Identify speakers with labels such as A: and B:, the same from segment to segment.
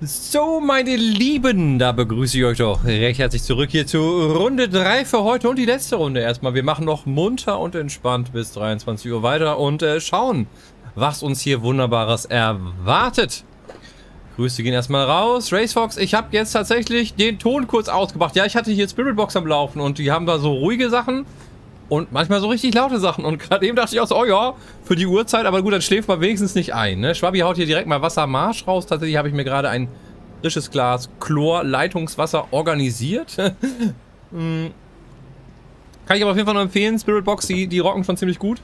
A: So, meine Lieben, da begrüße ich euch doch recht herzlich zurück hier zu Runde 3 für heute und die letzte Runde erstmal. Wir machen noch munter und entspannt bis 23 Uhr weiter und äh, schauen, was uns hier Wunderbares erwartet. Grüße gehen erstmal raus. Racefox, ich habe jetzt tatsächlich den Ton kurz ausgebracht. Ja, ich hatte hier Spiritbox am Laufen und die haben da so ruhige Sachen und manchmal so richtig laute Sachen. Und gerade eben dachte ich auch so, oh ja, für die Uhrzeit, aber gut, dann schläft man wenigstens nicht ein. Ne? Schwabi haut hier direkt mal Wassermarsch raus. Tatsächlich habe ich mir gerade ein frisches Glas Chlor-Leitungswasser organisiert. hm. Kann ich aber auf jeden Fall nur empfehlen. Spiritbox, die, die rocken schon ziemlich gut.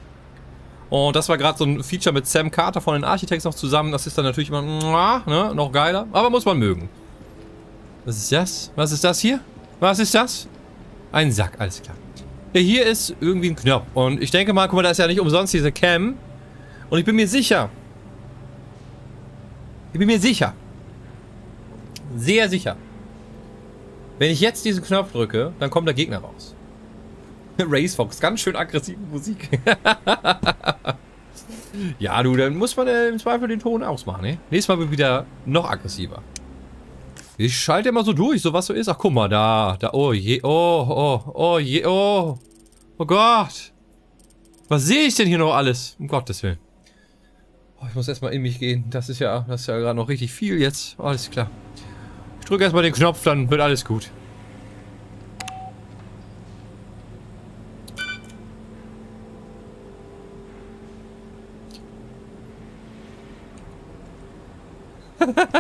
A: Und das war gerade so ein Feature mit Sam Carter von den Architects noch zusammen. Das ist dann natürlich immer ne, noch geiler. Aber muss man mögen. Was ist das? Was ist das hier? Was ist das? Ein Sack, alles klar. Ja, hier ist irgendwie ein Knopf. Und ich denke mal, guck mal, da ist ja nicht umsonst diese Cam. Und ich bin mir sicher. Ich bin mir sicher. Sehr sicher. Wenn ich jetzt diesen Knopf drücke, dann kommt der Gegner raus. Racefox, ganz schön aggressive Musik. ja, du, dann muss man äh, im Zweifel den Ton ausmachen, ne? Nächstes Mal wird wieder noch aggressiver. Ich schalte immer so durch, so was so ist. Ach, guck mal, da, da, oh je, oh, oh, oh je, oh. Oh Gott. Was sehe ich denn hier noch alles? Um Gottes Willen. Oh, ich muss erstmal in mich gehen. Das ist ja, das ist ja gerade noch richtig viel jetzt. Oh, alles klar. Ich drücke erstmal den Knopf, dann wird alles gut.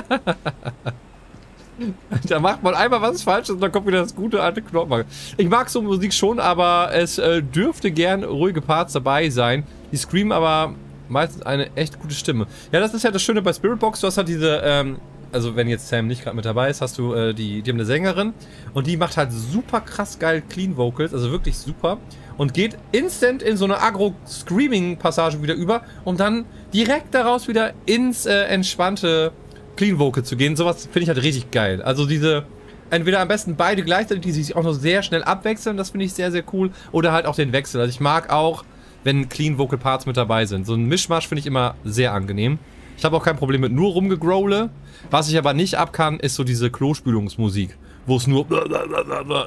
A: da macht man einmal was Falsches und dann kommt wieder das gute alte Knopfmarke. Ich mag so Musik schon, aber es äh, dürfte gern ruhige Parts dabei sein. Die screamen aber meistens eine echt gute Stimme. Ja, das ist ja das Schöne bei Spiritbox. Du hast halt diese, ähm, also wenn jetzt Sam nicht gerade mit dabei ist, hast du äh, die, die haben eine Sängerin und die macht halt super krass geil Clean Vocals, also wirklich super. Und geht instant in so eine Agro-Screaming-Passage wieder über, um dann direkt daraus wieder ins äh, entspannte Clean Vocal zu gehen. Sowas finde ich halt richtig geil. Also diese, entweder am besten beide gleichzeitig, die sich auch noch sehr schnell abwechseln, das finde ich sehr, sehr cool. Oder halt auch den Wechsel. Also ich mag auch, wenn Clean Vocal Parts mit dabei sind. So ein Mischmasch finde ich immer sehr angenehm. Ich habe auch kein Problem mit nur rumgegrowle. Was ich aber nicht ab kann, ist so diese Klospülungsmusik. Wo es nur...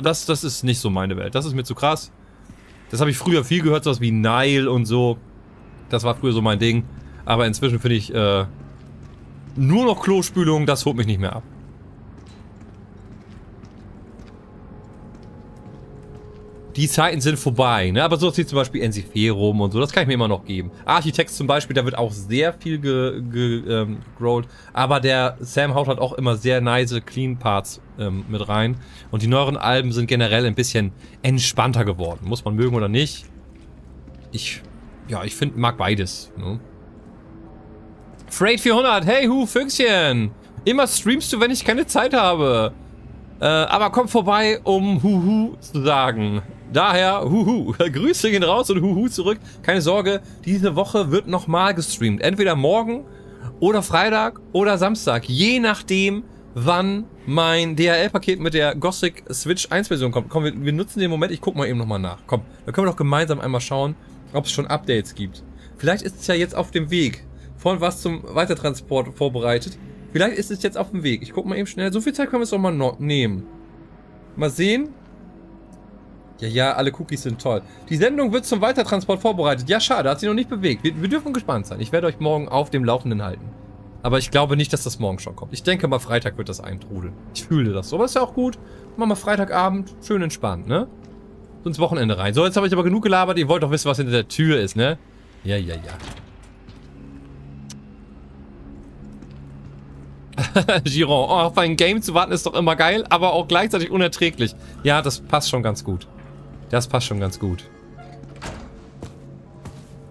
A: Das, das ist nicht so meine Welt. Das ist mir zu krass. Das habe ich früher viel gehört, sowas wie Nile und so. Das war früher so mein Ding. Aber inzwischen finde ich äh, nur noch Klospülung, das holt mich nicht mehr ab. Die Zeiten sind vorbei, ne? Aber so wie zum Beispiel Ensiferum und so, das kann ich mir immer noch geben. Architects zum Beispiel, da wird auch sehr viel gegrollt. Ge, ähm, aber der Sam haut halt auch immer sehr nice Clean Parts ähm, mit rein. Und die neueren Alben sind generell ein bisschen entspannter geworden. Muss man mögen oder nicht. Ich, ja, ich finde, mag beides, ne? Freight 400, hey Hu, Füchschen. Immer streamst du, wenn ich keine Zeit habe. Äh, aber komm vorbei, um Huhu zu sagen. Daher, Huhu. Grüße gehen raus und Huhu zurück. Keine Sorge, diese Woche wird nochmal gestreamt. Entweder morgen oder Freitag oder Samstag. Je nachdem, wann mein DHL-Paket mit der Gothic Switch 1 Version kommt. Komm, wir, wir nutzen den Moment. Ich guck mal eben nochmal nach. Komm, da können wir doch gemeinsam einmal schauen, ob es schon Updates gibt. Vielleicht ist es ja jetzt auf dem Weg von was zum Weitertransport vorbereitet. Vielleicht ist es jetzt auf dem Weg. Ich guck mal eben schnell. So viel Zeit können wir es doch mal no nehmen. Mal sehen. Ja, ja, alle Cookies sind toll. Die Sendung wird zum Weitertransport vorbereitet. Ja, schade, hat sich noch nicht bewegt. Wir, wir dürfen gespannt sein. Ich werde euch morgen auf dem Laufenden halten. Aber ich glaube nicht, dass das morgen schon kommt. Ich denke mal, Freitag wird das eintrudeln. Ich fühle das so. Aber ist ja auch gut. Machen wir Freitagabend. Schön entspannt, ne? So ins Wochenende rein. So, jetzt habe ich aber genug gelabert. Ihr wollt doch wissen, was hinter der Tür ist, ne? Ja, ja, ja. Giron, oh, auf ein Game zu warten ist doch immer geil, aber auch gleichzeitig unerträglich. Ja, das passt schon ganz gut. Das passt schon ganz gut.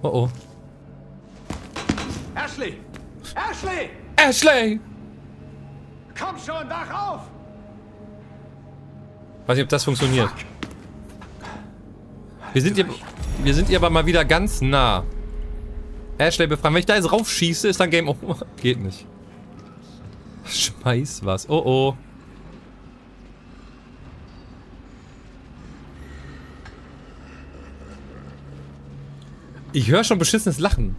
A: Oh oh.
B: Ashley! Ashley!
A: Ashley!
B: Komm schon, wach auf!
A: Weiß nicht, ob das funktioniert. Wir sind ihr, wir sind ihr aber mal wieder ganz nah. Ashley befreien. Wenn ich da jetzt raufschieße, ist dann Game Over. Geht nicht. Schmeiß was. Oh oh. Ich höre schon beschissenes Lachen.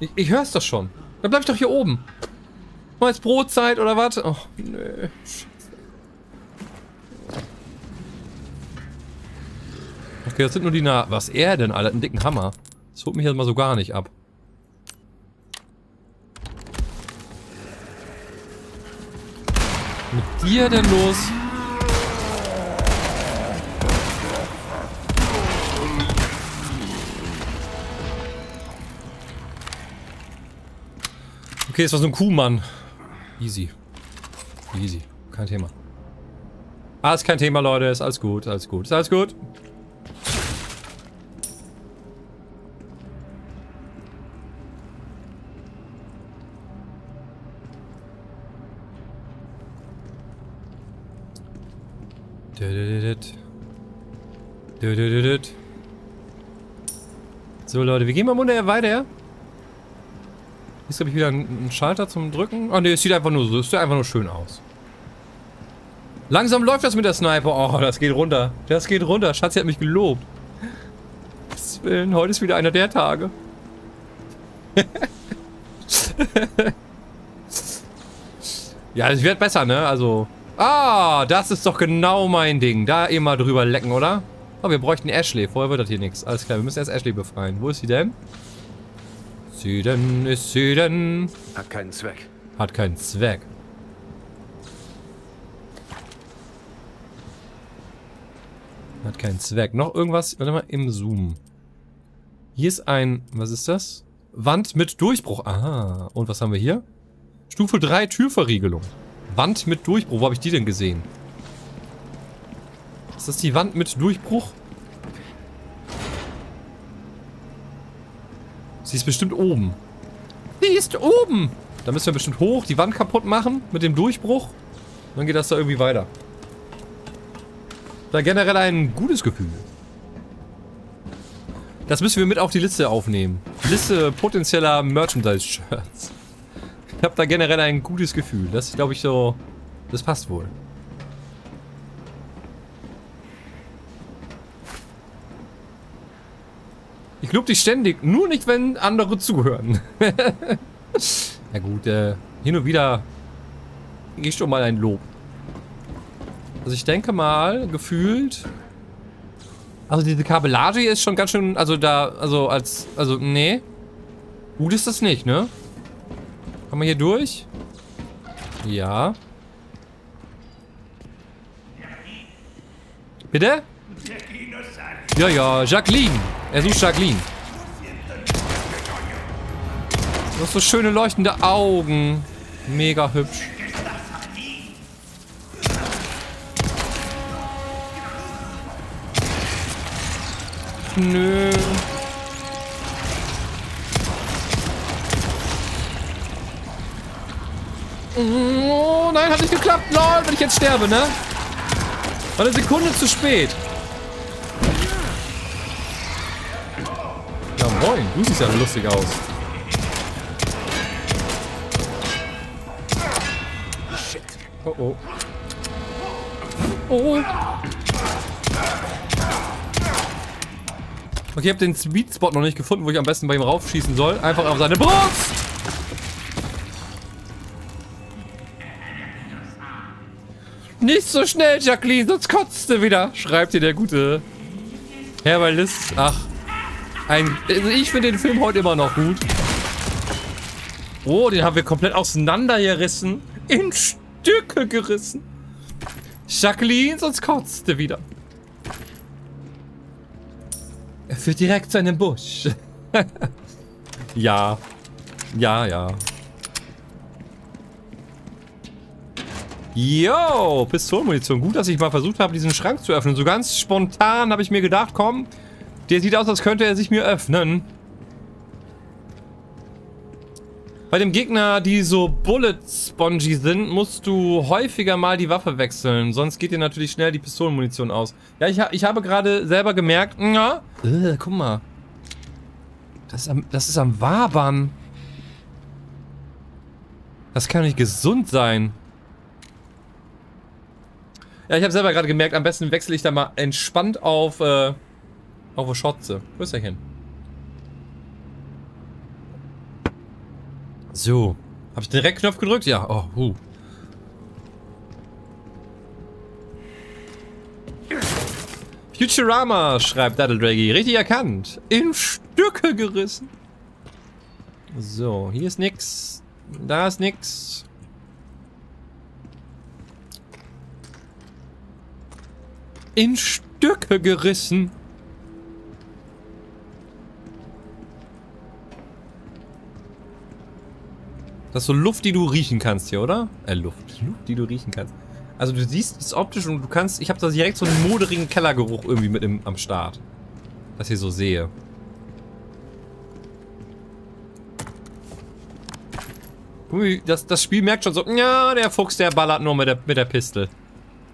A: Ich, ich höre es doch schon. Dann bleib ich doch hier oben. Mal jetzt Brotzeit oder was? Oh, nö. Okay, das sind nur die Na... Was er denn, Alter? Einen dicken Hammer. Das holt mich jetzt mal so gar nicht ab. Mit dir denn los? Okay, das war so ein Kuhmann. Easy. Easy. Kein Thema. Alles kein Thema, Leute. Ist alles gut, alles gut. Ist alles gut. So, Leute, wir gehen mal munter weiter. Hier ist, glaube ich, wieder ein, Schalter zum Drücken. Oh, ne, es sieht einfach nur so. Es sieht einfach nur schön aus. Langsam läuft das mit der Sniper. Oh, das geht runter. Das geht runter. Schatzi hat mich gelobt. Willen, heute ist wieder einer der Tage. ja, es wird besser, ne? Also, Ah, das ist doch genau mein Ding. Da eben mal drüber lecken, oder? Oh, wir bräuchten Ashley. Vorher wird das hier nichts. Alles klar, wir müssen erst Ashley befreien. Wo ist sie denn? Süden ist Süden.
B: Hat keinen Zweck.
A: Hat keinen Zweck. Hat keinen Zweck. Noch irgendwas? Warte mal, im Zoom. Hier ist ein... Was ist das? Wand mit Durchbruch. Aha. Und was haben wir hier? Stufe 3 Türverriegelung. Wand mit Durchbruch. Wo habe ich die denn gesehen? Ist das die Wand mit Durchbruch? Sie ist bestimmt oben. Sie ist oben! Da müssen wir bestimmt hoch, die Wand kaputt machen mit dem Durchbruch. Dann geht das da irgendwie weiter. Da generell ein gutes Gefühl. Das müssen wir mit auf die Liste aufnehmen. Liste potenzieller Merchandise-Shirts. Ich habe da generell ein gutes Gefühl. Das glaube ich so... Das passt wohl. Ich lobe dich ständig, nur nicht, wenn andere zuhören. ja gut, äh, hin und wieder gehe ich schon mal ein Lob. Also ich denke mal, gefühlt... Also diese Kabellage ist schon ganz schön, also da, also als, also nee. Gut ist das nicht, ne? Kommen wir hier durch? Ja. Bitte? Ja, ja, Jacqueline. Er sucht Jacqueline. Du hast so schöne leuchtende Augen. Mega hübsch. Nö. Oh nein, hat nicht geklappt. Lol, wenn ich jetzt sterbe, ne? War eine Sekunde zu spät. Ja, moin. Du siehst ja lustig aus. Shit. Oh, oh. Oh. Okay, ich habe den Sweet Spot noch nicht gefunden, wo ich am besten bei ihm raufschießen soll. Einfach auf seine Brust. Nicht so schnell, Jacqueline, sonst kotzt du wieder. Schreibt dir der gute Herbert List. Ach. Ein, also ich finde den Film heute immer noch gut. Oh, den haben wir komplett auseinandergerissen. In Stücke gerissen. Jacqueline, sonst kotzt du wieder. Er führt direkt zu einem Busch. ja. Ja, ja. Yo, Pistolenmunition. Gut, dass ich mal versucht habe, diesen Schrank zu öffnen. So ganz spontan habe ich mir gedacht, komm, der sieht aus, als könnte er sich mir öffnen. Bei dem Gegner, die so Bullet-Spongy sind, musst du häufiger mal die Waffe wechseln. Sonst geht dir natürlich schnell die Pistolenmunition aus. Ja, ich, ha ich habe gerade selber gemerkt, ja, äh, guck mal. Das ist, am, das ist am Wabern. Das kann nicht gesund sein. Ja, ich habe selber gerade gemerkt, am besten wechsle ich da mal entspannt auf, äh, auf Schotze. Wo ist er hin? So. Habe ich den Reckknopf gedrückt? Ja. Oh, huh. Futurama, schreibt Daddledragy. Richtig erkannt. In Stücke gerissen. So, hier ist nix. Da ist nix. In Stücke gerissen. Das ist so Luft, die du riechen kannst hier, oder? Äh, Luft. Luft, die du riechen kannst. Also du siehst es optisch und du kannst... Ich habe da direkt so einen moderigen Kellergeruch irgendwie mit im, am Start. Das hier so sehe. Das, das Spiel merkt schon so, ja, der Fuchs, der ballert nur mit der, mit der Pistole.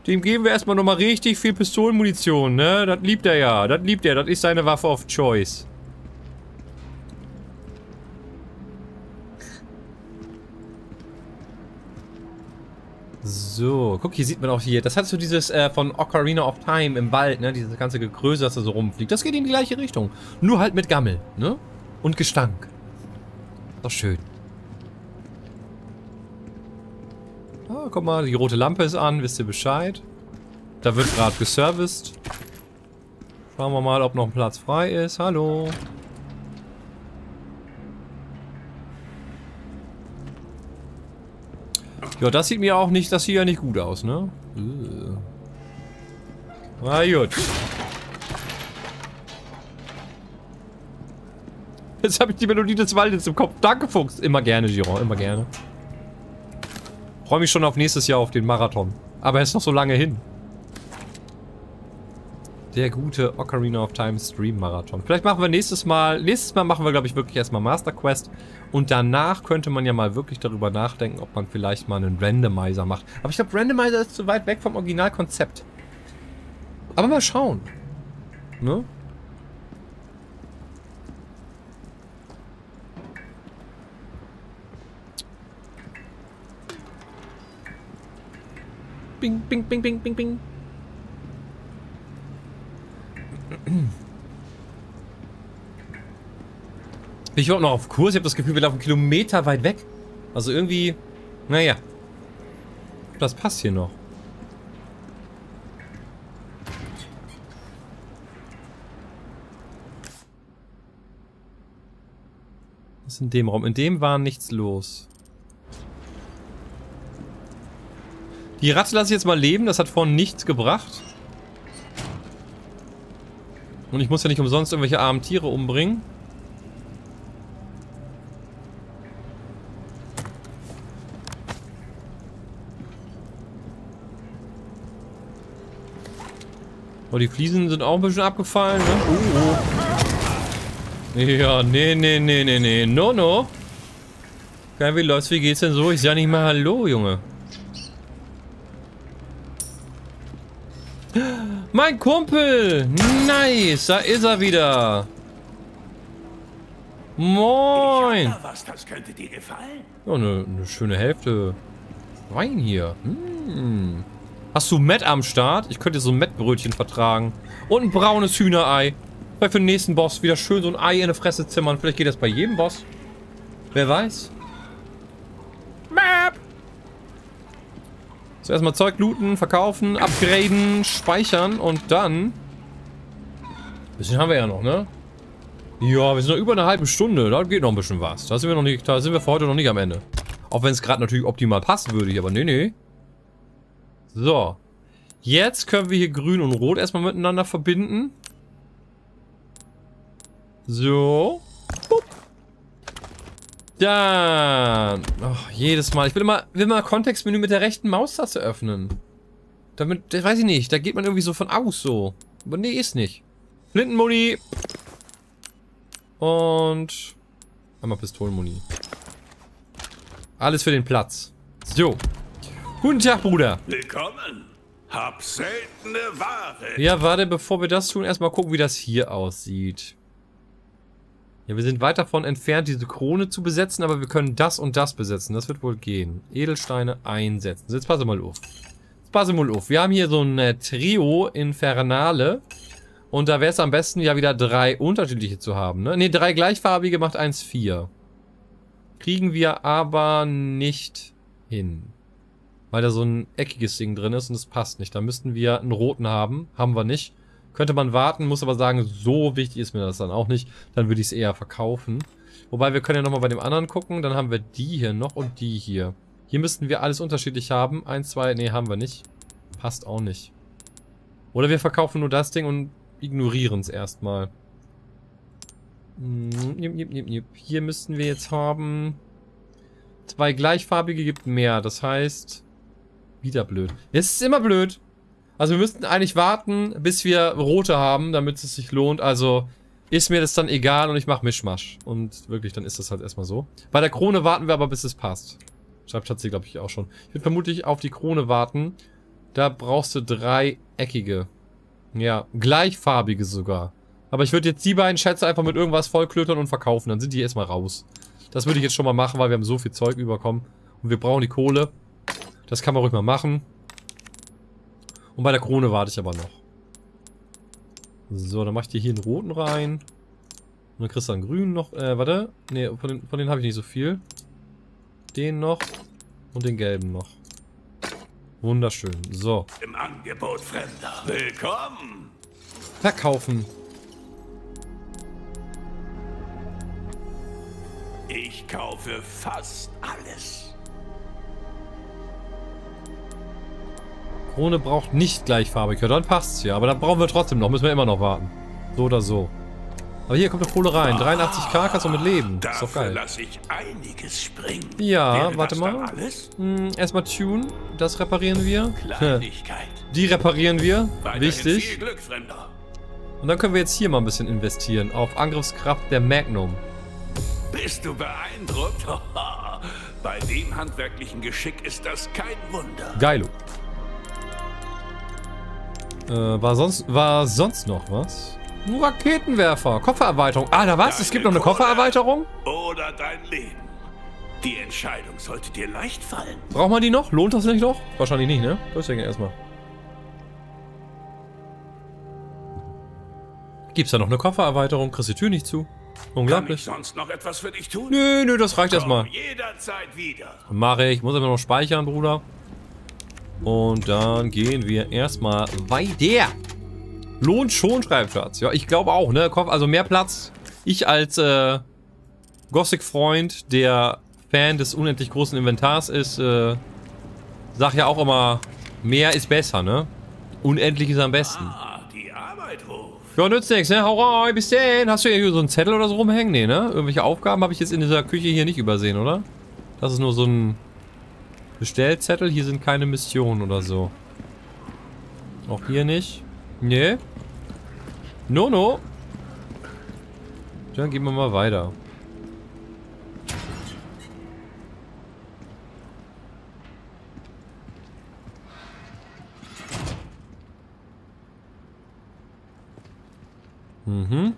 A: Dem geben wir erstmal nochmal richtig viel Pistolenmunition, ne? Das liebt er ja. Das liebt er. Das ist seine Waffe of Choice. So, guck, hier sieht man auch hier. Das hat so dieses äh, von Ocarina of Time im Wald, ne? Dieses ganze Gegröße, das da so rumfliegt. Das geht in die gleiche Richtung. Nur halt mit Gammel, ne? Und Gestank. Doch schön. Ah, guck mal, die rote Lampe ist an, wisst ihr Bescheid. Da wird gerade geserviced. Schauen wir mal, ob noch ein Platz frei ist. Hallo. Ja, das sieht mir auch nicht, das sieht ja nicht gut aus, ne? Na gut. Jetzt habe ich die Melodie des Waldes im Kopf. Danke, Fuchs. Immer gerne, Giron, immer gerne. Freue mich schon auf nächstes Jahr auf den Marathon. Aber er ist noch so lange hin. Der gute Ocarina of Time Stream Marathon. Vielleicht machen wir nächstes Mal, nächstes Mal machen wir glaube ich wirklich erstmal Master Quest. Und danach könnte man ja mal wirklich darüber nachdenken, ob man vielleicht mal einen Randomizer macht. Aber ich glaube Randomizer ist zu weit weg vom Originalkonzept. Aber mal schauen. Ne? Bing, bing, bing, bing, bing, bing. Bin ich überhaupt noch auf Kurs? Ich habe das Gefühl, wir laufen Kilometer weit weg. Also irgendwie... Naja. Das passt hier noch. Was ist in dem Raum? In dem war nichts los. Die Ratte lasse ich jetzt mal leben. Das hat vorhin nichts gebracht. Und ich muss ja nicht umsonst irgendwelche armen Tiere umbringen. Oh, die Fliesen sind auch ein bisschen abgefallen, ne? Uh, uh. Ja, nee, nee, nee, nee, nee. No, no. Geil, wie läuft's? Wie geht's denn so? Ich sag nicht mal Hallo, Junge. Mein Kumpel! Nice, da ist er wieder. Moin!
B: Was, das könnte dir gefallen.
A: Ja, eine, eine schöne Hälfte Wein hier. Hm. Hast du Met am Start? Ich könnte so ein Mettbrötchen vertragen. Und ein braunes Hühnerei. Vielleicht für den nächsten Boss wieder schön so ein Ei in eine Fresse zimmern. Vielleicht geht das bei jedem Boss. Wer weiß. Map! Zuerst mal Zeug looten, verkaufen, upgraden, speichern und dann... Ein bisschen haben wir ja noch, ne? Ja, wir sind noch über eine halbe Stunde. Da geht noch ein bisschen was. Da sind wir noch nicht, da sind wir für heute noch nicht am Ende. Auch wenn es gerade natürlich optimal passen würde, aber nee, nee. So. Jetzt können wir hier grün und rot erstmal miteinander verbinden. So. Dann. Oh, jedes Mal. Ich will immer, will immer Kontextmenü mit der rechten Maustaste öffnen. Damit, das weiß ich nicht. Da geht man irgendwie so von aus so. Aber nee, ist nicht. Flintenmuni. Und einmal Pistolenmuni. Alles für den Platz. So. Guten Tag, Bruder.
B: Willkommen. Hab seltene Ware.
A: Ja, warte, bevor wir das tun, erstmal gucken, wie das hier aussieht. Ja, wir sind weit davon entfernt, diese Krone zu besetzen, aber wir können das und das besetzen. Das wird wohl gehen. Edelsteine einsetzen. So, jetzt passe mal auf. Jetzt passe mal auf. Wir haben hier so ein äh, Trio Infernale. Und da wäre es am besten, ja wieder drei unterschiedliche zu haben, ne? Ne, drei gleichfarbige macht eins vier. Kriegen wir aber nicht hin. Weil da so ein eckiges Ding drin ist und es passt nicht. Da müssten wir einen roten haben. Haben wir nicht. Könnte man warten, muss aber sagen, so wichtig ist mir das dann auch nicht. Dann würde ich es eher verkaufen. Wobei, wir können ja nochmal bei dem anderen gucken. Dann haben wir die hier noch und die hier. Hier müssten wir alles unterschiedlich haben. Eins, zwei, nee, haben wir nicht. Passt auch nicht. Oder wir verkaufen nur das Ding und ignorieren es erstmal. Hm, hier müssten wir jetzt haben... Zwei gleichfarbige gibt mehr. Das heißt... Wieder blöd. Es ist immer blöd. Also wir müssten eigentlich warten, bis wir rote haben, damit es sich lohnt. Also ist mir das dann egal und ich mache Mischmasch. Und wirklich, dann ist das halt erstmal so. Bei der Krone warten wir aber, bis es passt. Schreibt Schatzi, glaube ich, auch schon. Ich würde vermutlich auf die Krone warten. Da brauchst du drei eckige. Ja, gleichfarbige sogar. Aber ich würde jetzt die beiden Schätze einfach mit irgendwas vollklötern und verkaufen. Dann sind die erstmal raus. Das würde ich jetzt schon mal machen, weil wir haben so viel Zeug überkommen. Und wir brauchen die Kohle. Das kann man ruhig mal machen. Und bei der Krone warte ich aber noch. So, dann mach ich dir hier einen roten rein. Und dann kriegst du einen grünen noch. Äh, warte. Ne, von den, von denen habe ich nicht so viel. Den noch. Und den gelben noch. Wunderschön. So.
B: Im Angebot, Fremder. Willkommen.
A: Verkaufen.
B: Ich kaufe fast alles.
A: Krone braucht nicht gleichfarbig. Ja, dann passt's ja. Aber dann brauchen wir trotzdem noch. Müssen wir immer noch warten. So oder so. Aber hier kommt eine Kohle rein. 83k kannst du mit leben. Ist doch geil.
B: lasse ich einiges springen.
A: Ja,
B: Wäre
A: warte mal. Hm, erstmal Tune. Das reparieren wir. Die reparieren wir.
B: Weiterhin
A: Wichtig.
B: Glück.
A: Und dann können wir jetzt hier mal ein bisschen investieren. Auf Angriffskraft der Magnum.
B: Bist du beeindruckt? Bei dem handwerklichen Geschick ist das kein Wunder.
A: Geilo. Äh, war sonst, war sonst noch was? Ein Raketenwerfer. Koffererweiterung. Ah, da was? Es gibt noch eine Koffererweiterung?
B: Oder dein Leben. Die Entscheidung sollte dir leicht fallen.
A: Braucht man die noch? Lohnt das nicht noch? Wahrscheinlich nicht, ne? Deswegen erstmal. Gibt's da noch eine Koffererweiterung? Kriegst die Tür nicht zu?
B: Kann ich
A: Unglaublich.
B: sonst noch etwas für dich tun?
A: Nö, nö, das reicht erstmal.
B: Jederzeit wieder.
A: Mache ich. Muss aber noch speichern, Bruder. Und dann gehen wir erstmal weiter. Lohnt schon, schreibt Schatz. Ja, ich glaube auch, ne? Also mehr Platz. Ich als äh, Gothic-Freund, der Fan des unendlich großen Inventars ist, äh, sag ja auch immer, mehr ist besser, ne? Unendlich ist am besten.
B: Ah, die Arbeit ruft.
A: Ja, nützt nichts, ne? Hau rein, bis denn. Hast du hier so einen Zettel oder so rumhängen? Nee, ne? Irgendwelche Aufgaben habe ich jetzt in dieser Küche hier nicht übersehen, oder? Das ist nur so ein Bestellzettel. Hier sind keine Missionen oder so. Auch hier nicht. Nee. No, no. Dann gehen wir mal weiter. Mhm.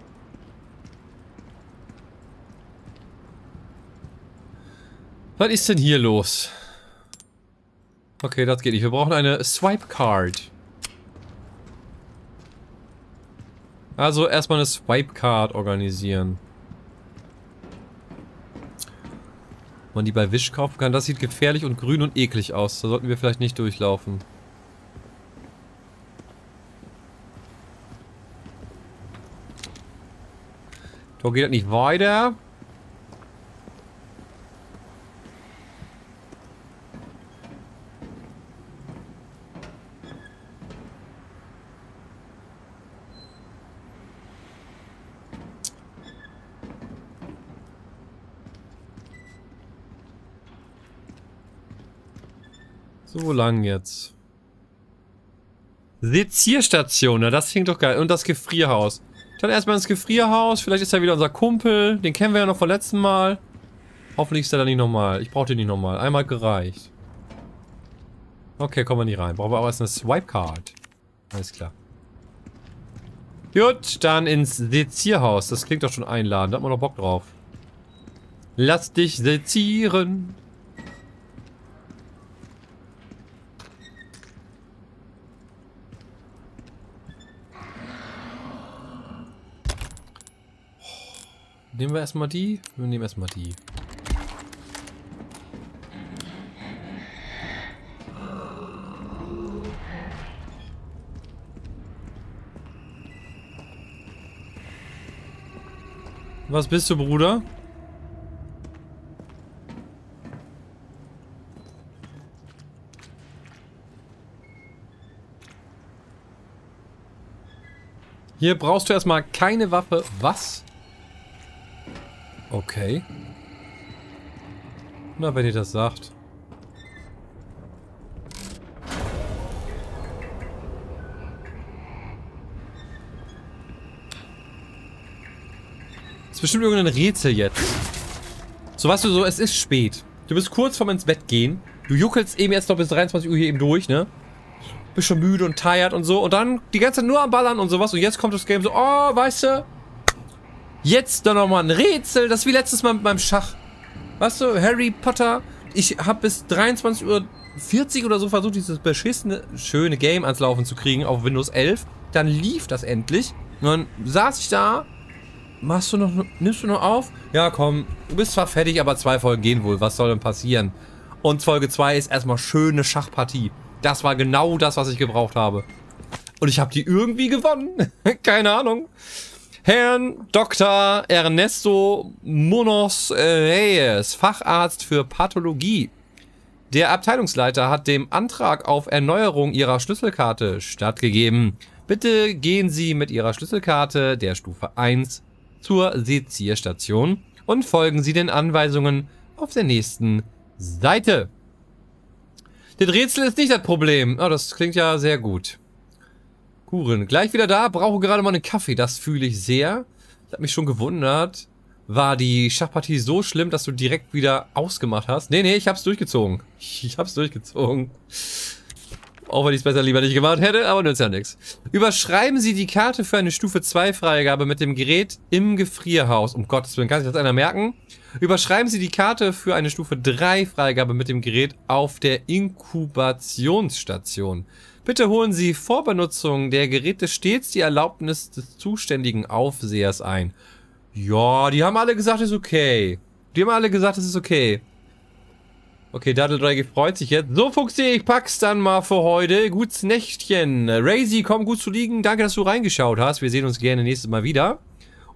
A: Was ist denn hier los? Okay, das geht nicht. Wir brauchen eine Swipe Card. Also erstmal eine Swipe Card organisieren. Man die bei Wish kaufen kann. Das sieht gefährlich und grün und eklig aus. Da sollten wir vielleicht nicht durchlaufen. So geht das nicht weiter. Lang jetzt? Sezierstation, na das klingt doch geil. Und das Gefrierhaus. Dann erstmal ins Gefrierhaus. Vielleicht ist er wieder unser Kumpel. Den kennen wir ja noch vom letzten Mal. Hoffentlich ist er da nicht nochmal. Ich brauche den nicht nochmal. Einmal gereicht. Okay, kommen wir nicht rein. Brauchen wir aber erst eine Swipe-Card. Alles klar. Gut, dann ins Sezierhaus. Das klingt doch schon einladend. Da hat man noch Bock drauf. Lass dich sezieren. Nehmen wir erstmal die? Wir nehmen erstmal die. Was bist du, Bruder? Hier brauchst du erstmal keine Waffe. Was? Okay. Na, wenn ihr das sagt. Das ist bestimmt irgendein Rätsel jetzt. So, weißt du, so, es ist spät. Du bist kurz vorm ins Bett gehen. Du juckelst eben jetzt noch bis 23 Uhr hier eben durch, ne? bist schon müde und tired und so. Und dann die ganze Zeit nur am Ballern und sowas. Und jetzt kommt das Game so, oh, weißt du, jetzt dann nochmal ein Rätsel. Das ist wie letztes Mal mit meinem Schach. Weißt du, Harry Potter, ich habe bis 23 Uhr 40 oder so versucht, dieses beschissene, schöne Game ans Laufen zu kriegen auf Windows 11. Dann lief das endlich. Und dann saß ich da. Machst du noch, nimmst du noch auf? Ja, komm, du bist zwar fertig, aber zwei Folgen gehen wohl. Was soll denn passieren? Und Folge 2 ist erstmal schöne Schachpartie. Das war genau das, was ich gebraucht habe. Und ich habe die irgendwie gewonnen. Keine Ahnung. Herrn Dr. Ernesto Munoz Reyes, Facharzt für Pathologie. Der Abteilungsleiter hat dem Antrag auf Erneuerung Ihrer Schlüsselkarte stattgegeben. Bitte gehen Sie mit Ihrer Schlüsselkarte der Stufe 1 zur Sezierstation und folgen Sie den Anweisungen auf der nächsten Seite. Das Rätsel ist nicht das Problem. Oh, das klingt ja sehr gut. Kuren, gleich wieder da. Brauche gerade mal einen Kaffee. Das fühle ich sehr. Ich habe mich schon gewundert. War die Schachpartie so schlimm, dass du direkt wieder ausgemacht hast? Nee, nee, ich hab's durchgezogen. Ich hab's durchgezogen. Auch wenn ich es besser lieber nicht gemacht hätte, aber nützt ja nichts. Überschreiben Sie die Karte für eine Stufe 2 Freigabe mit dem Gerät im Gefrierhaus. Um Gottes Willen, kann sich das einer merken? Überschreiben Sie die Karte für eine Stufe 3 Freigabe mit dem Gerät auf der Inkubationsstation. Bitte holen Sie vor Benutzung der Geräte stets die Erlaubnis des zuständigen Aufsehers ein. Ja, die haben alle gesagt, es ist okay. Die haben alle gesagt, es ist okay. Okay, Datteldreieck freut sich jetzt. So, Fuchsi, ich pack's dann mal für heute. Gutes Nächtchen. Razy, komm gut zu liegen. Danke, dass du reingeschaut hast. Wir sehen uns gerne nächstes Mal wieder.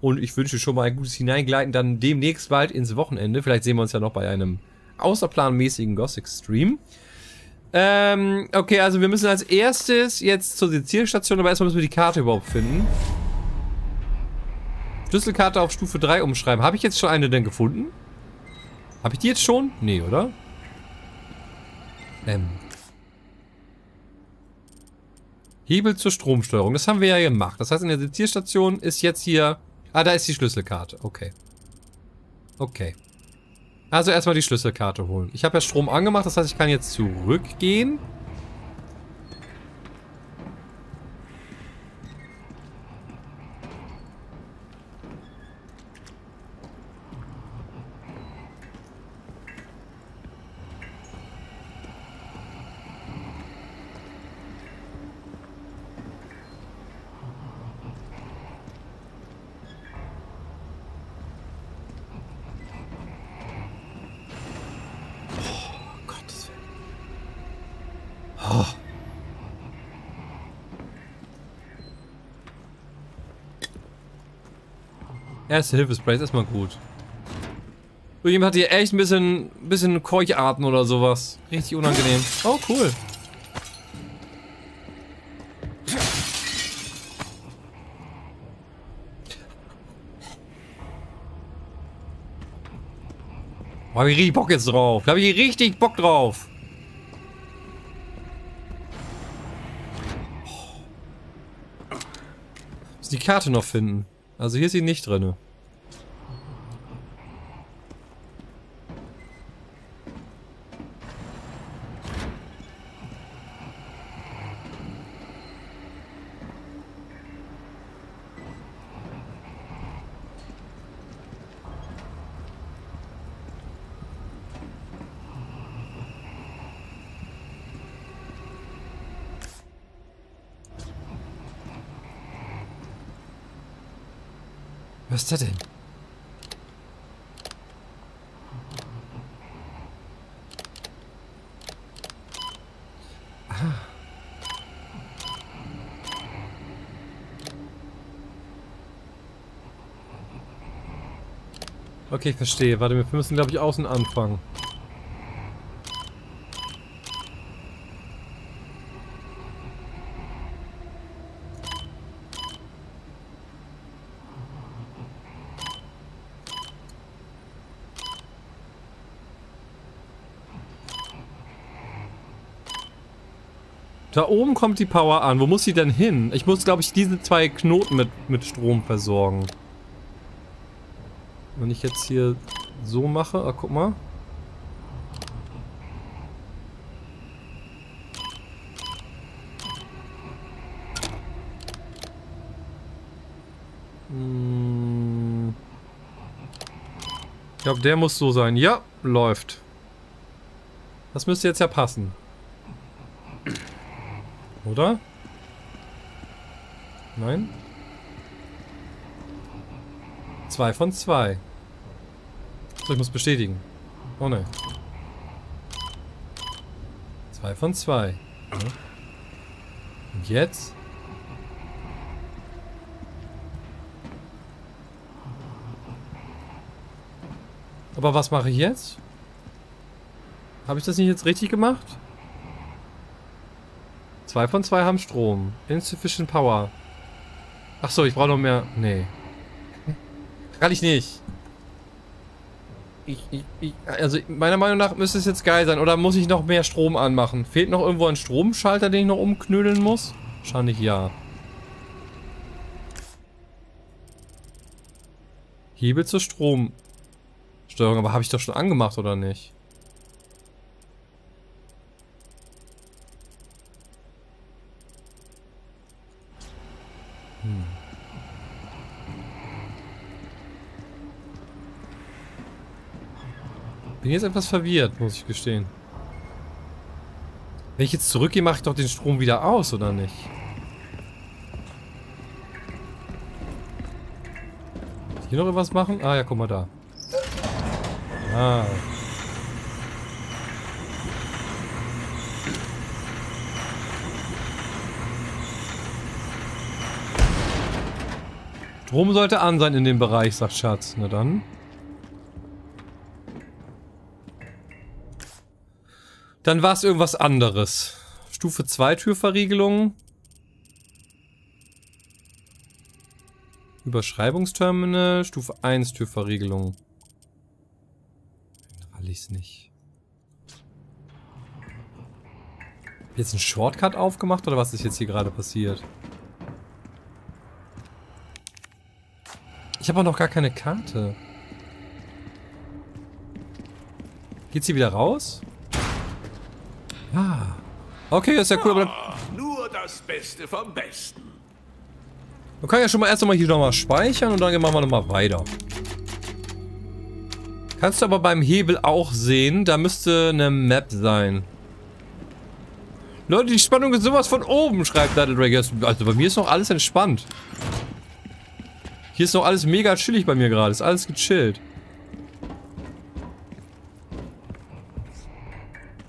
A: Und ich wünsche schon mal ein gutes Hineingleiten dann demnächst bald ins Wochenende. Vielleicht sehen wir uns ja noch bei einem außerplanmäßigen Gothic-Stream. Ähm, okay, also wir müssen als erstes jetzt zur Sezierstation, aber erstmal müssen wir die Karte überhaupt finden. Schlüsselkarte auf Stufe 3 umschreiben. Habe ich jetzt schon eine denn gefunden? Habe ich die jetzt schon? Nee, oder? Ähm. Hebel zur Stromsteuerung. Das haben wir ja gemacht. Das heißt, in der Sezierstation ist jetzt hier Ah, da ist die Schlüsselkarte. Okay. Okay. Also erstmal die Schlüsselkarte holen. Ich habe ja Strom angemacht, das heißt, ich kann jetzt zurückgehen. Erste Hilfespray ist erstmal gut. Irgendjemand hat hier echt ein bisschen, bisschen Keucharten oder sowas. Richtig unangenehm. Oh, cool. Da hab ich richtig Bock jetzt drauf. Da hab ich richtig Bock drauf. Muss die Karte noch finden. Also hier ist sie nicht drin. Was ist das denn? Okay, ich verstehe. Warte, wir müssen, glaube ich, außen anfangen. Da oben kommt die Power an. Wo muss sie denn hin? Ich muss, glaube ich, diese zwei Knoten mit, mit Strom versorgen. Wenn ich jetzt hier so mache, ah, guck mal. Hm. Ich glaube, der muss so sein. Ja, läuft. Das müsste jetzt ja passen. Oder? Nein? Zwei von zwei. So, ich muss bestätigen. Oh ne. Zwei von zwei. Und jetzt? Aber was mache ich jetzt? Habe ich das nicht jetzt richtig gemacht? Zwei von zwei haben Strom. Insufficient Power. Ach so, ich brauche noch mehr. Nee. Kann ich nicht. Ich, ich, ich, also meiner Meinung nach müsste es jetzt geil sein. Oder muss ich noch mehr Strom anmachen? Fehlt noch irgendwo ein Stromschalter, den ich noch umknödeln muss? Wahrscheinlich ja. Hebel zur Stromsteuerung. Aber habe ich doch schon angemacht, oder nicht? Bin jetzt etwas verwirrt, muss ich gestehen. Wenn ich jetzt zurückgehe, mache ich doch den Strom wieder aus, oder nicht? Hier noch etwas machen? Ah ja, guck mal da. Ah. Strom sollte an sein in dem Bereich, sagt Schatz. Na dann. Dann war es irgendwas anderes. Stufe 2 Türverriegelung. Überschreibungsterminal. Stufe 1 Türverriegelung. Weil ich es nicht. Jetzt ein Shortcut aufgemacht oder was ist jetzt hier gerade passiert? Ich habe auch noch gar keine Karte. Geht's hier wieder raus? Ah. Okay, ist ja cool, aber...
B: Nur das Beste vom Besten.
A: Man kann ja schon mal erst einmal hier nochmal speichern und dann machen wir nochmal weiter. Kannst du aber beim Hebel auch sehen, da müsste eine Map sein. Leute, die Spannung ist sowas von oben, schreibt Little Drake. Also bei mir ist noch alles entspannt. Hier ist noch alles mega chillig bei mir gerade. Ist alles gechillt.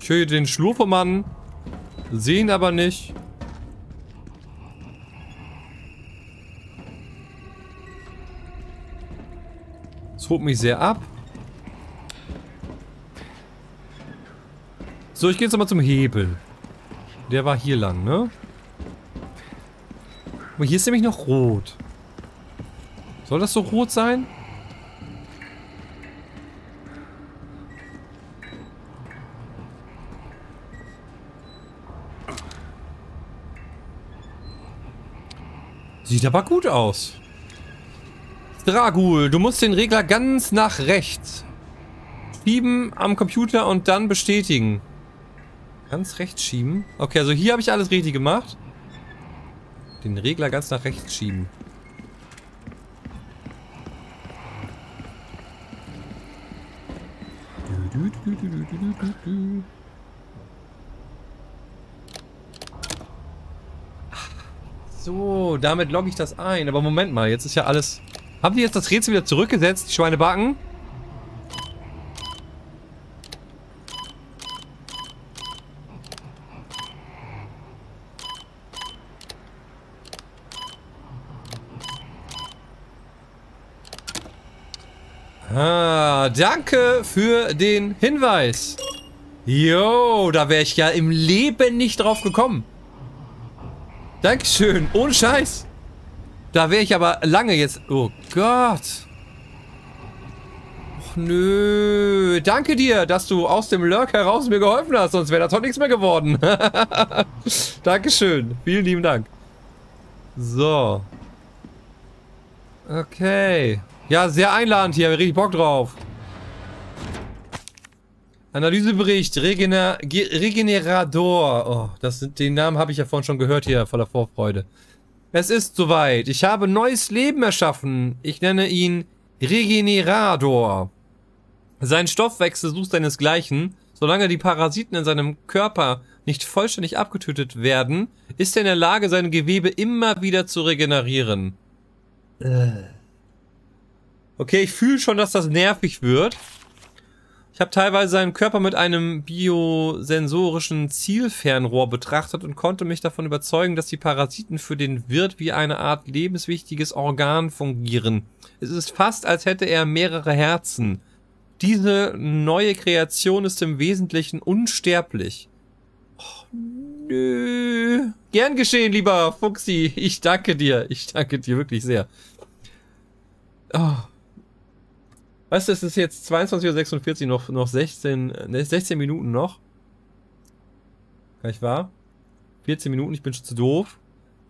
A: Ich höre den Schlurfermann. Sehe ihn aber nicht. Das holt mich sehr ab. So, ich gehe jetzt mal zum Hebel. Der war hier lang, ne? Aber hier ist nämlich noch rot. Soll das so rot sein? Sieht aber gut aus. Dragul, du musst den Regler ganz nach rechts. Schieben am Computer und dann bestätigen. Ganz rechts schieben. Okay, also hier habe ich alles richtig gemacht. Den Regler ganz nach rechts schieben. Du, du, du, So, damit logge ich das ein. Aber Moment mal, jetzt ist ja alles... Haben die jetzt das Rätsel wieder zurückgesetzt, die Schweinebacken? Ah, danke für den Hinweis. Jo, da wäre ich ja im Leben nicht drauf gekommen. Dankeschön, ohne Scheiß. Da wäre ich aber lange jetzt... Oh Gott. Och nö. Danke dir, dass du aus dem Lurk heraus mir geholfen hast, sonst wäre das doch nichts mehr geworden. Dankeschön. Vielen lieben Dank. So. Okay. Ja, sehr einladend hier. Richtig Bock drauf. Analysebericht. Regener Ge Regenerador. Oh, das, den Namen habe ich ja vorhin schon gehört hier, voller Vorfreude. Es ist soweit. Ich habe neues Leben erschaffen. Ich nenne ihn Regenerador. Sein Stoffwechsel sucht seinesgleichen. Solange die Parasiten in seinem Körper nicht vollständig abgetötet werden, ist er in der Lage, seine Gewebe immer wieder zu regenerieren. Äh. Okay, ich fühle schon, dass das nervig wird. Ich habe teilweise seinen Körper mit einem biosensorischen Zielfernrohr betrachtet und konnte mich davon überzeugen, dass die Parasiten für den Wirt wie eine Art lebenswichtiges Organ fungieren. Es ist fast, als hätte er mehrere Herzen. Diese neue Kreation ist im Wesentlichen unsterblich. Oh, nö. Gern geschehen, lieber Fuxi. Ich danke dir. Ich danke dir wirklich sehr. Oh. Weißt du, es ist jetzt 22.46 Uhr, noch, noch 16, ne, 16 Minuten noch. Gleich war. 14 Minuten, ich bin schon zu doof.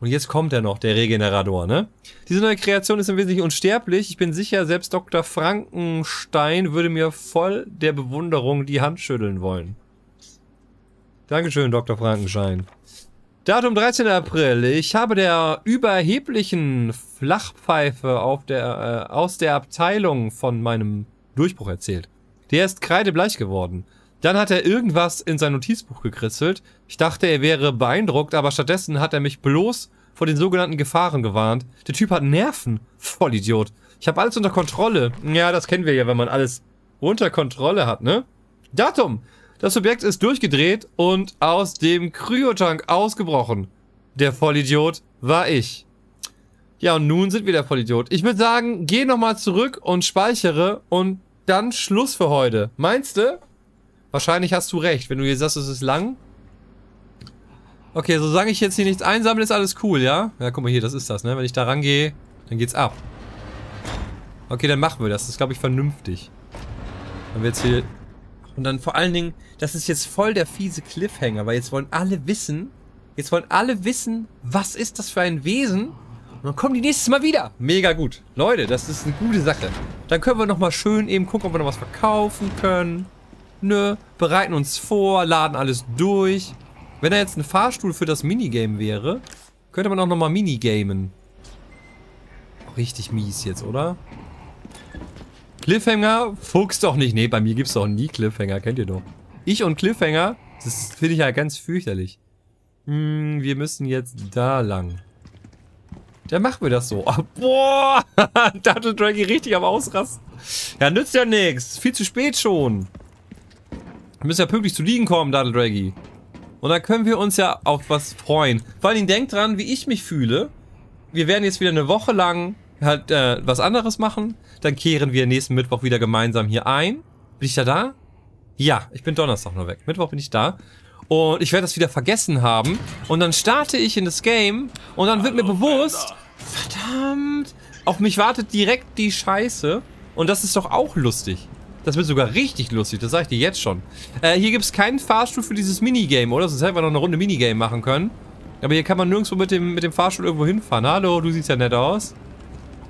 A: Und jetzt kommt er noch, der Regenerator, ne? Diese neue Kreation ist im Wesentlichen unsterblich. Ich bin sicher, selbst Dr. Frankenstein würde mir voll der Bewunderung die Hand schütteln wollen. Dankeschön, Dr. Frankenstein. Datum 13. April. Ich habe der überheblichen Flachpfeife auf der, äh, aus der Abteilung von meinem Durchbruch erzählt. Der ist kreidebleich geworden. Dann hat er irgendwas in sein Notizbuch gekritzelt. Ich dachte, er wäre beeindruckt, aber stattdessen hat er mich bloß vor den sogenannten Gefahren gewarnt. Der Typ hat Nerven. Vollidiot. Ich habe alles unter Kontrolle. Ja, das kennen wir ja, wenn man alles unter Kontrolle hat, ne? Datum das Objekt ist durchgedreht und aus dem Kryotank ausgebrochen. Der Vollidiot war ich. Ja, und nun sind wir der Vollidiot. Ich würde sagen, geh nochmal zurück und speichere und dann Schluss für heute. Meinst du? Wahrscheinlich hast du recht. Wenn du hier sagst, es ist lang. Okay, so sage ich jetzt hier nichts einsammeln, ist alles cool, ja? Ja, guck mal hier, das ist das, ne? Wenn ich da rangehe, dann geht's ab. Okay, dann machen wir das. Das ist, glaube ich, vernünftig. Wenn wir jetzt hier und dann vor allen Dingen, das ist jetzt voll der fiese Cliffhanger, weil jetzt wollen alle wissen, jetzt wollen alle wissen, was ist das für ein Wesen? Und dann kommen die nächstes Mal wieder. Mega gut. Leute, das ist eine gute Sache. Dann können wir nochmal schön eben gucken, ob wir noch was verkaufen können. Nö, bereiten uns vor, laden alles durch. Wenn da jetzt ein Fahrstuhl für das Minigame wäre, könnte man auch nochmal Minigamen. Richtig mies jetzt, oder? Cliffhanger? Fuchs doch nicht. Nee, bei mir gibt's doch nie Cliffhanger, kennt ihr doch. Ich und Cliffhanger, das finde ich ja ganz fürchterlich. Hm, wir müssen jetzt da lang. Dann machen wir das so. Oh, boah, Turtle Draggy richtig am Ausrasten. Ja, nützt ja nichts. Viel zu spät schon. Wir müssen ja pünktlich zu liegen kommen, Turtle Draggy. Und dann können wir uns ja auf was freuen. Vor Dingen denkt dran, wie ich mich fühle. Wir werden jetzt wieder eine Woche lang halt äh, was anderes machen. Dann kehren wir nächsten Mittwoch wieder gemeinsam hier ein. Bin ich da da? Ja, ich bin Donnerstag nur weg. Mittwoch bin ich da. Und ich werde das wieder vergessen haben. Und dann starte ich in das Game. Und dann wird mir bewusst, verdammt, auf mich wartet direkt die Scheiße. Und das ist doch auch lustig. Das wird sogar richtig lustig, das sage ich dir jetzt schon. Äh, hier gibt es keinen Fahrstuhl für dieses Minigame, oder? Sonst hätten wir noch eine Runde Minigame machen können. Aber hier kann man nirgendwo mit dem, mit dem Fahrstuhl irgendwo hinfahren. Hallo, du siehst ja nett aus.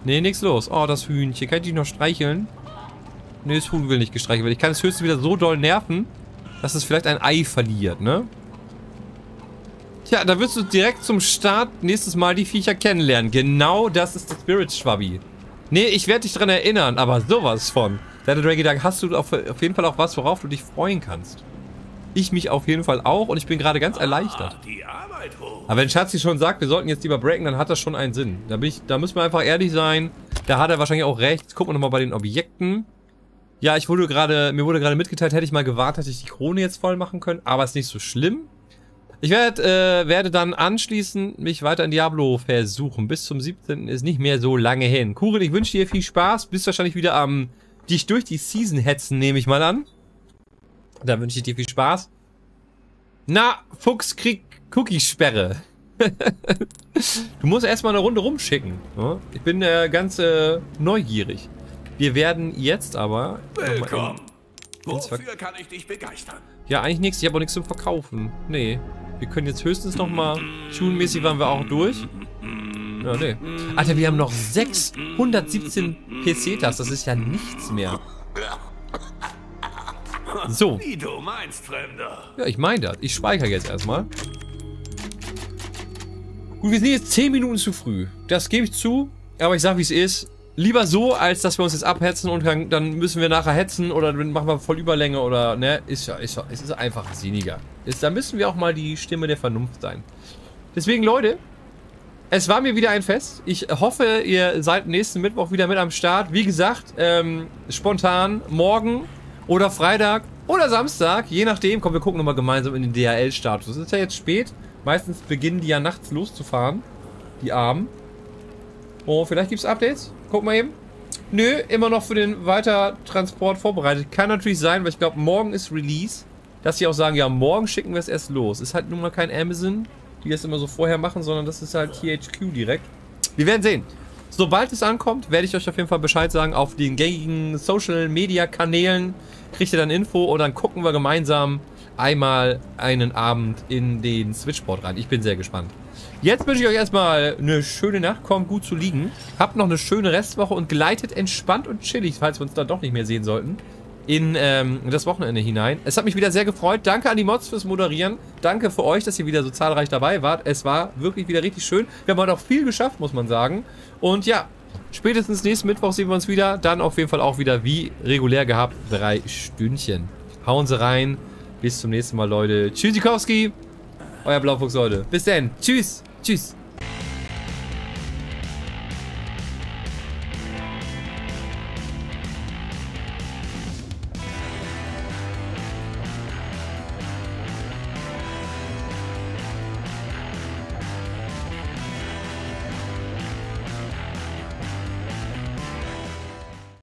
A: Nee, nichts los. Oh, das Hühnchen. Kann ich dich noch streicheln? Nee, das Huhn will nicht gestreichelt werden. Ich kann es höchstens wieder so doll nerven, dass es vielleicht ein Ei verliert, ne? Tja, da wirst du direkt zum Start nächstes Mal die Viecher kennenlernen. Genau das ist der Spirit-Schwabi. Nee, ich werde dich dran erinnern, aber sowas von. Deine Draggy, da hast du auf, auf jeden Fall auch was, worauf du dich freuen kannst. Ich mich auf jeden Fall auch und ich bin gerade ganz erleichtert. Aber wenn Schatzi schon sagt, wir sollten jetzt lieber breaken, dann hat das schon einen Sinn. Da, bin ich, da müssen wir einfach ehrlich sein. Da hat er wahrscheinlich auch recht. Gucken wir nochmal bei den Objekten. Ja, ich wurde gerade, mir wurde gerade mitgeteilt, hätte ich mal gewartet, hätte ich die Krone jetzt voll machen können. Aber ist nicht so schlimm. Ich werd, äh, werde dann anschließend mich weiter in Diablo versuchen. Bis zum 17. ist nicht mehr so lange hin. Kurin, ich wünsche dir viel Spaß. Bist wahrscheinlich wieder am dich durch die Season hetzen, nehme ich mal an. Da wünsche ich dir viel Spaß. Na, Fuchs kriegt Cookie-Sperre. du musst erstmal eine Runde rumschicken. Ne? Ich bin äh, ganz äh, neugierig. Wir werden jetzt aber...
B: Willkommen. Wofür kann ich dich begeistern?
A: Ja, eigentlich nichts. Ich habe auch nichts zum Verkaufen. Nee. Wir können jetzt höchstens nochmal... Tunmäßig waren wir auch durch. Ja, nee. Alter, wir haben noch 617 PC-Tas. Das ist ja nichts mehr. So.
B: Wie du meinst, Fremder.
A: Ja, ich meine das. Ich speichere jetzt erstmal. Gut, wir sind jetzt 10 Minuten zu früh. Das gebe ich zu. Aber ich sag, wie es ist. Lieber so, als dass wir uns jetzt abhetzen und dann, müssen wir nachher hetzen oder dann machen wir voll Überlänge oder, ne, ist ja, ist ja, es ist einfach sinniger. Ist, da müssen wir auch mal die Stimme der Vernunft sein. Deswegen, Leute, es war mir wieder ein Fest. Ich hoffe, ihr seid nächsten Mittwoch wieder mit am Start. Wie gesagt, ähm, spontan morgen oder Freitag oder Samstag, je nachdem. Komm, wir gucken nochmal gemeinsam in den DHL-Status. Es ist ja jetzt spät. Meistens beginnen die ja nachts loszufahren. Die Armen. Oh, vielleicht gibt es Updates. Guck mal eben. Nö, immer noch für den Weitertransport vorbereitet. Kann natürlich sein, weil ich glaube, morgen ist Release. Dass sie auch sagen, ja, morgen schicken wir es erst los. Ist halt nun mal kein Amazon, die das immer so vorher machen, sondern das ist halt THQ direkt. Wir werden sehen. Sobald es ankommt, werde ich euch auf jeden Fall Bescheid sagen auf den gängigen Social Media Kanälen kriegt ihr dann Info und dann gucken wir gemeinsam einmal einen Abend in den Switchboard rein. Ich bin sehr gespannt. Jetzt wünsche ich euch erstmal eine schöne Nacht, kommt gut zu liegen. Habt noch eine schöne Restwoche und gleitet entspannt und chillig, falls wir uns dann doch nicht mehr sehen sollten, in ähm, das Wochenende hinein. Es hat mich wieder sehr gefreut. Danke an die Mods fürs Moderieren. Danke für euch, dass ihr wieder so zahlreich dabei wart. Es war wirklich wieder richtig schön. Wir haben heute auch viel geschafft, muss man sagen. Und ja, Spätestens nächsten Mittwoch sehen wir uns wieder. Dann auf jeden Fall auch wieder wie regulär gehabt. Drei Stündchen. Hauen Sie rein. Bis zum nächsten Mal, Leute. Tschüssikowski. Euer Blaufuchs, Leute. Bis dann. Tschüss. Tschüss.